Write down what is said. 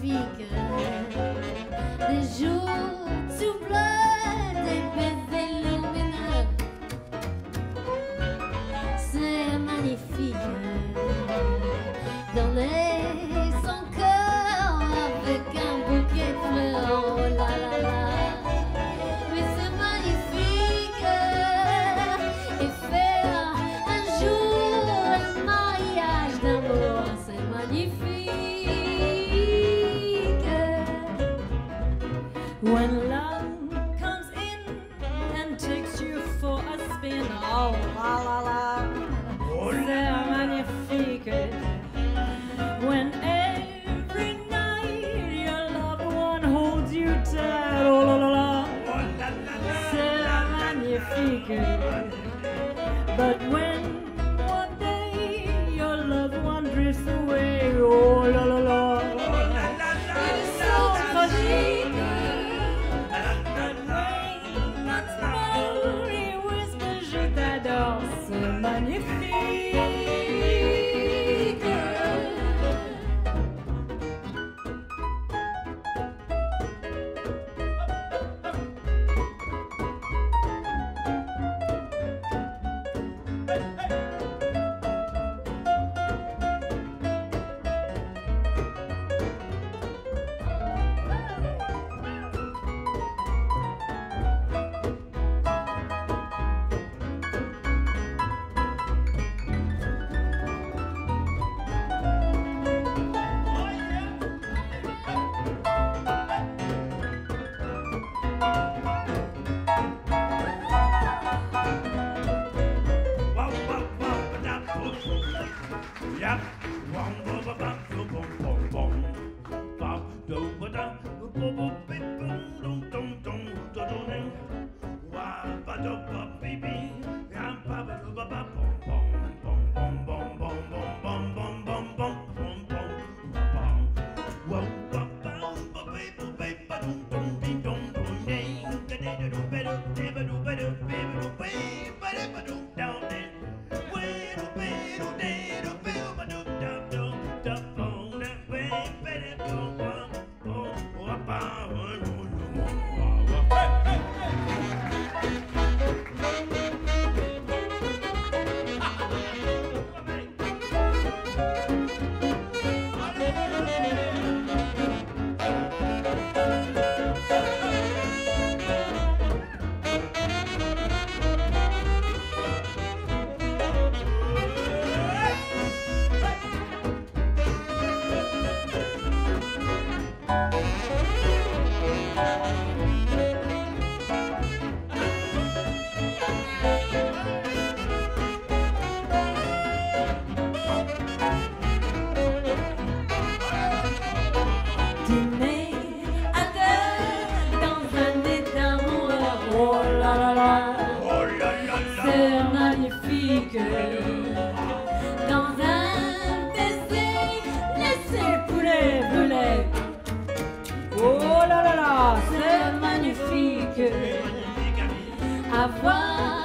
fica né? na When love comes in and takes you for a spin, oh la la la, c'est magnifique. When every night your loved one holds you tight, oh la la la, c'est magnifique. But when Dîner Oh là là là, c'est magnifique. Avoir